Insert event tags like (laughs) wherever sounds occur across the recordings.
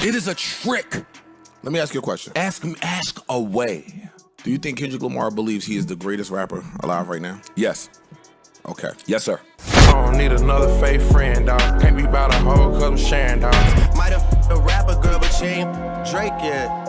It is a trick. Let me ask you a question. Ask me, ask away. Do you think Kendrick Lamar believes he is the greatest rapper alive right now? Yes. Okay. Yes, sir. I don't need another fake friend, dog. Can't be about a hoe, cause I'm sharing, dog. Might have a rapper girl, but she ain't Drake yet.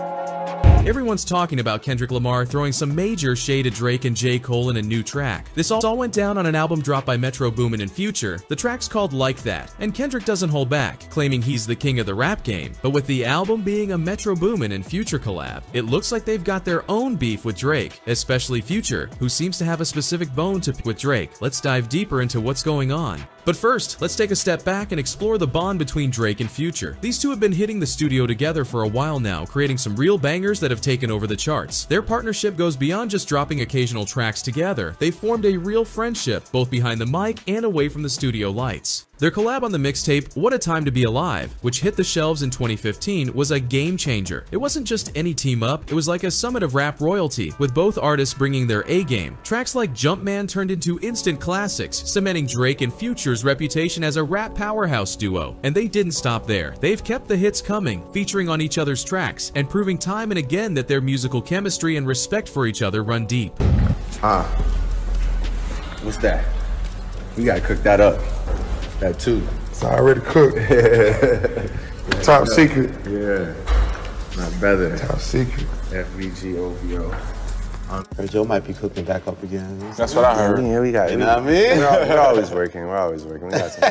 Everyone's talking about Kendrick Lamar throwing some major shade at Drake and J. Cole in a new track. This all went down on an album dropped by Metro Boomin and Future. The track's called Like That, and Kendrick doesn't hold back, claiming he's the king of the rap game. But with the album being a Metro Boomin and Future collab, it looks like they've got their own beef with Drake, especially Future, who seems to have a specific bone to pick with Drake. Let's dive deeper into what's going on. But first, let's take a step back and explore the bond between Drake and Future. These two have been hitting the studio together for a while now, creating some real bangers that have taken over the charts. Their partnership goes beyond just dropping occasional tracks together. They formed a real friendship, both behind the mic and away from the studio lights. Their collab on the mixtape What a Time to Be Alive, which hit the shelves in 2015, was a game changer. It wasn't just any team up, it was like a summit of rap royalty, with both artists bringing their A game. Tracks like Jumpman turned into instant classics, cementing Drake and Future's reputation as a rap powerhouse duo. And they didn't stop there. They've kept the hits coming, featuring on each other's tracks, and proving time and again that their musical chemistry and respect for each other run deep. Ah. What's that? We gotta cook that up. That too. It's already cooked. (laughs) (laughs) Top secret. Yeah. My brother. Top secret. FVGOVO. Joe might be cooking back up again. That's what I heard. Yeah, we got. You know what I mean? We're, we're always (laughs) working. We're always working. We got some.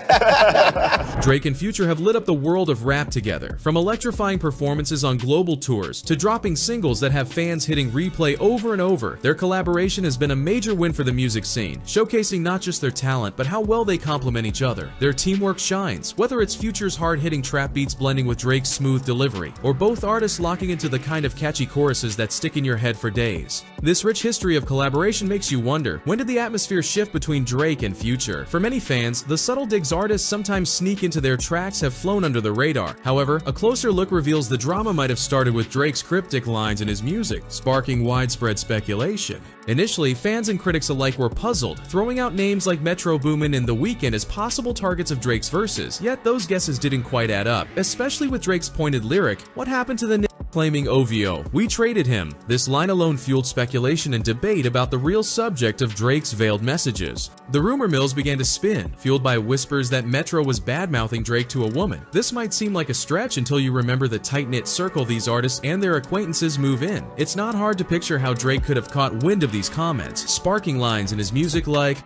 Drake and Future have lit up the world of rap together, from electrifying performances on global tours to dropping singles that have fans hitting replay over and over. Their collaboration has been a major win for the music scene, showcasing not just their talent, but how well they complement each other. Their teamwork shines, whether it's Future's hard-hitting trap beats blending with Drake's smooth delivery, or both artists locking into the kind of catchy choruses that stick in your head for days. This rich history of collaboration makes you wonder, when did the atmosphere shift between Drake and Future? For many fans, the subtle digs artists sometimes sneak into their tracks have flown under the radar. However, a closer look reveals the drama might have started with Drake's cryptic lines in his music, sparking widespread speculation. Initially, fans and critics alike were puzzled, throwing out names like Metro Boomin and The Weeknd as possible targets of Drake's verses, yet those guesses didn't quite add up, especially with Drake's pointed lyric, what happened to the claiming OVO? We traded him. This line alone fueled speculation and debate about the real subject of Drake's veiled messages. The rumor mills began to spin, fueled by whispers that Metro was bad-mouthing Drake to a woman. This might seem like a stretch until you remember the tight-knit circle these artists and their acquaintances move in. It's not hard to picture how Drake could have caught wind of these comments, sparking lines in his music like,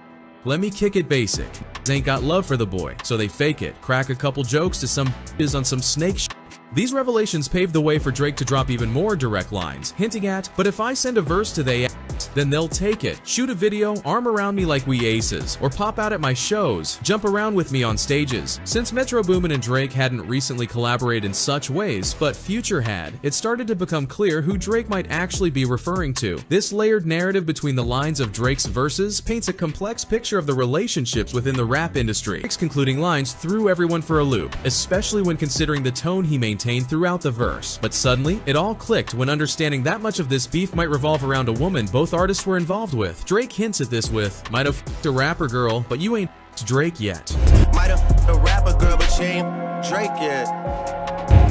let me kick it basic. Ain't got love for the boy, so they fake it, crack a couple jokes to some is (laughs) on some snake sh these revelations paved the way for Drake to drop even more direct lines, hinting at, but if I send a verse to they then they'll take it. Shoot a video, arm around me like we aces, or pop out at my shows, jump around with me on stages. Since Metro Boomin and Drake hadn't recently collaborated in such ways, but Future had, it started to become clear who Drake might actually be referring to. This layered narrative between the lines of Drake's verses paints a complex picture of the relationships within the rap industry. Drake's concluding lines threw everyone for a loop, especially when considering the tone he maintained throughout the verse. But suddenly, it all clicked when understanding that much of this beef might revolve around a woman both artists were involved with. Drake hints at this with, might have f***ed a rapper girl, but you ain't f***ed Drake yet. Might have a rapper girl, but she ain't Drake yet.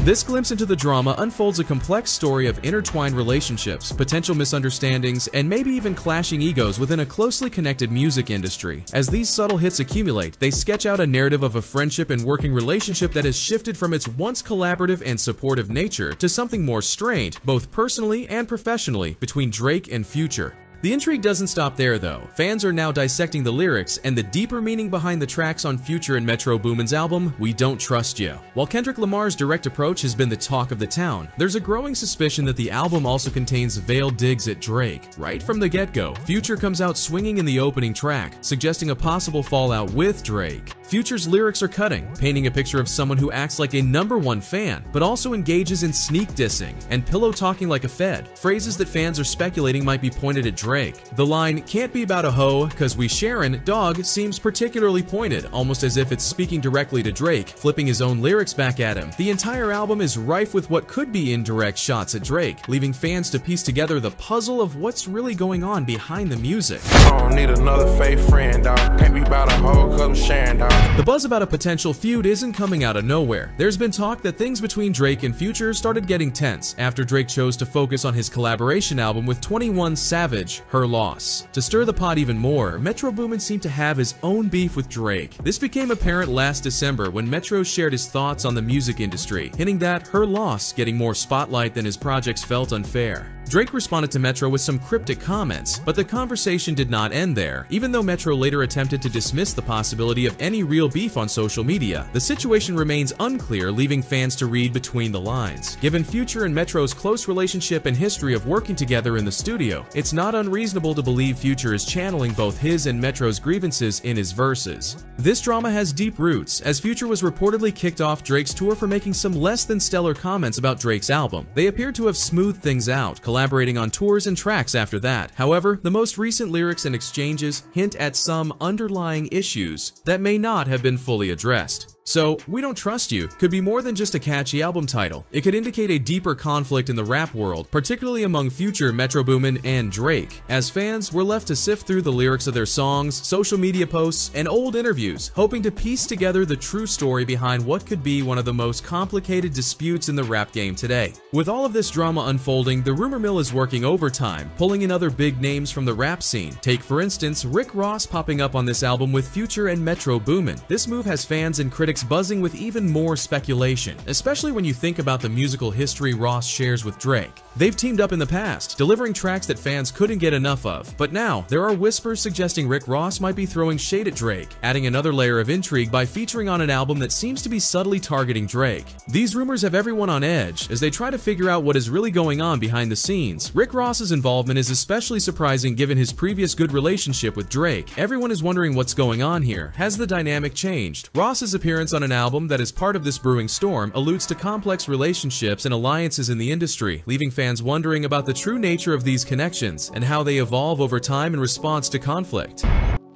This glimpse into the drama unfolds a complex story of intertwined relationships, potential misunderstandings, and maybe even clashing egos within a closely connected music industry. As these subtle hits accumulate, they sketch out a narrative of a friendship and working relationship that has shifted from its once collaborative and supportive nature to something more strained, both personally and professionally, between Drake and Future. The intrigue doesn't stop there though. Fans are now dissecting the lyrics and the deeper meaning behind the tracks on Future and Metro Boomin's album, We Don't Trust You. While Kendrick Lamar's direct approach has been the talk of the town, there's a growing suspicion that the album also contains veiled digs at Drake. Right from the get-go, Future comes out swinging in the opening track, suggesting a possible fallout with Drake. Future's lyrics are cutting, painting a picture of someone who acts like a number one fan, but also engages in sneak dissing and pillow talking like a fed, phrases that fans are speculating might be pointed at Drake. The line, can't be about a hoe, cause we sharin', dog, seems particularly pointed, almost as if it's speaking directly to Drake, flipping his own lyrics back at him. The entire album is rife with what could be indirect shots at Drake, leaving fans to piece together the puzzle of what's really going on behind the music. I don't need another fake friend, dog. Can't be about a hoe, cause I'm sharing, dog. The buzz about a potential feud isn't coming out of nowhere. There's been talk that things between Drake and Future started getting tense after Drake chose to focus on his collaboration album with 21 Savage, Her Loss. To stir the pot even more, Metro Boomin seemed to have his own beef with Drake. This became apparent last December when Metro shared his thoughts on the music industry, hinting that Her Loss getting more spotlight than his projects felt unfair. Drake responded to Metro with some cryptic comments, but the conversation did not end there. Even though Metro later attempted to dismiss the possibility of any real beef on social media, the situation remains unclear, leaving fans to read between the lines. Given Future and Metro's close relationship and history of working together in the studio, it's not unreasonable to believe Future is channeling both his and Metro's grievances in his verses. This drama has deep roots, as Future was reportedly kicked off Drake's tour for making some less than stellar comments about Drake's album. They appear to have smoothed things out, collaborating on tours and tracks after that. However, the most recent lyrics and exchanges hint at some underlying issues that may not have been fully addressed. So, We Don't Trust You could be more than just a catchy album title. It could indicate a deeper conflict in the rap world, particularly among future Metro Boomin and Drake. As fans, we're left to sift through the lyrics of their songs, social media posts, and old interviews, hoping to piece together the true story behind what could be one of the most complicated disputes in the rap game today. With all of this drama unfolding, the rumor mill is working overtime, pulling in other big names from the rap scene. Take, for instance, Rick Ross popping up on this album with Future and Metro Boomin. This move has fans and critics buzzing with even more speculation, especially when you think about the musical history Ross shares with Drake. They've teamed up in the past, delivering tracks that fans couldn't get enough of, but now there are whispers suggesting Rick Ross might be throwing shade at Drake, adding another layer of intrigue by featuring on an album that seems to be subtly targeting Drake. These rumors have everyone on edge as they try to figure out what is really going on behind the scenes. Rick Ross's involvement is especially surprising given his previous good relationship with Drake. Everyone is wondering what's going on here. Has the dynamic changed? Ross's appearance on an album that is part of this brewing storm alludes to complex relationships and alliances in the industry, leaving fans wondering about the true nature of these connections and how they evolve over time in response to conflict.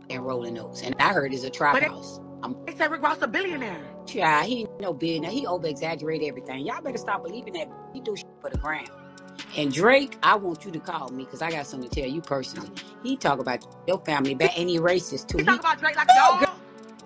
And Rolling Oaks, and I heard it's a trap house. I'm, They said Rick Ross a billionaire. yeah, he ain't no billionaire. He over exaggerate everything. Y'all better stop believing that he do shit for the ground. And Drake, I want you to call me because I got something to tell you personally. He talk about your family back and he racist too. He talk about Drake like Oh, dog.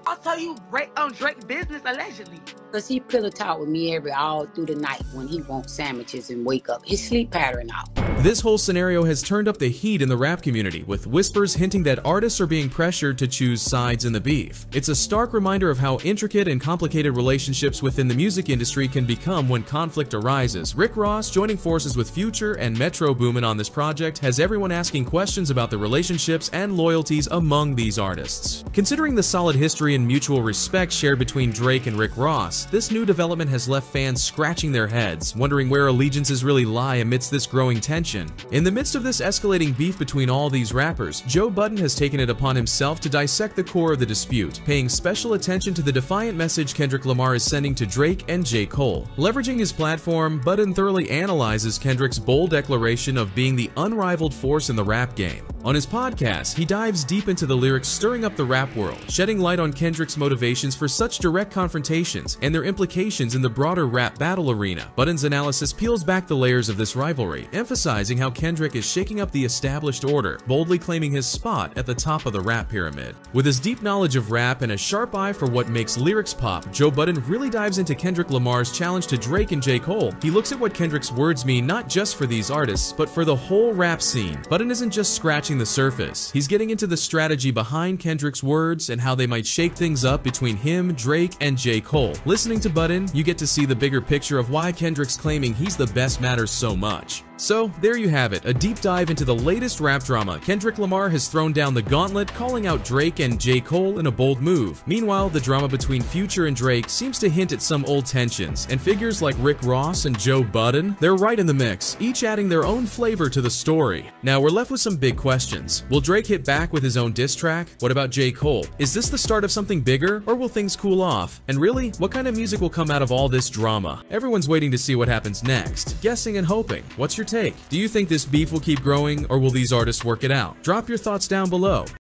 I'll tell you Drake um, on Drake business allegedly. Cause he pillow talk with me every all through the night when he wants sandwiches and wake up. His sleep pattern out. This whole scenario has turned up the heat in the rap community, with whispers hinting that artists are being pressured to choose sides in the beef. It's a stark reminder of how intricate and complicated relationships within the music industry can become when conflict arises. Rick Ross joining forces with Future and Metro Boomin on this project has everyone asking questions about the relationships and loyalties among these artists. Considering the solid history mutual respect shared between Drake and Rick Ross, this new development has left fans scratching their heads, wondering where allegiances really lie amidst this growing tension. In the midst of this escalating beef between all these rappers, Joe Budden has taken it upon himself to dissect the core of the dispute, paying special attention to the defiant message Kendrick Lamar is sending to Drake and J. Cole. Leveraging his platform, Budden thoroughly analyzes Kendrick's bold declaration of being the unrivaled force in the rap game. On his podcast, he dives deep into the lyrics stirring up the rap world, shedding light on Kendrick's motivations for such direct confrontations and their implications in the broader rap battle arena. Budden's analysis peels back the layers of this rivalry, emphasizing how Kendrick is shaking up the established order, boldly claiming his spot at the top of the rap pyramid. With his deep knowledge of rap and a sharp eye for what makes lyrics pop, Joe Budden really dives into Kendrick Lamar's challenge to Drake and J. Cole. He looks at what Kendrick's words mean not just for these artists, but for the whole rap scene. Budden isn't just scratching the surface. He's getting into the strategy behind Kendrick's words and how they might shake things up between him, Drake, and J. Cole. Listening to Budden, you get to see the bigger picture of why Kendrick's claiming he's the best matters so much. So, there you have it, a deep dive into the latest rap drama. Kendrick Lamar has thrown down the gauntlet, calling out Drake and J. Cole in a bold move. Meanwhile, the drama between Future and Drake seems to hint at some old tensions, and figures like Rick Ross and Joe Budden, they're right in the mix, each adding their own flavor to the story. Now, we're left with some big questions. Will Drake hit back with his own diss track? What about J. Cole? Is this the start of something bigger, or will things cool off? And really, what kind of music will come out of all this drama? Everyone's waiting to see what happens next, guessing and hoping. What's your take? Do you think this beef will keep growing, or will these artists work it out? Drop your thoughts down below.